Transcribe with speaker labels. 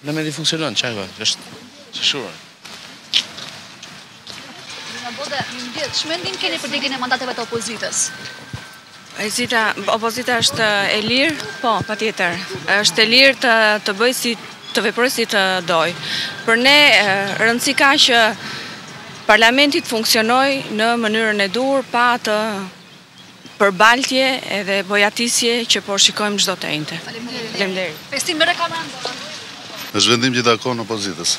Speaker 1: Parlamenti
Speaker 2: funksionon, qaj vë, është së shurën.
Speaker 3: Në bode, një ndjetë, çfarë mendimi keni për djegien e mandateve të opozitës?
Speaker 4: Zita, opozita është e lirë, po, patjetër, është e lirë të, të bëjë si të veprojë si të dojë. Për ne, rëndësi ka që parlamenti të funksionojë në mënyrën e duhur, pa të përbaltje edhe bojatisje që po shikojmë çdo të enjte.
Speaker 3: Faleminderit. Faleminderit. Festim në reklamant.
Speaker 5: Është vendim që i takon opozitës.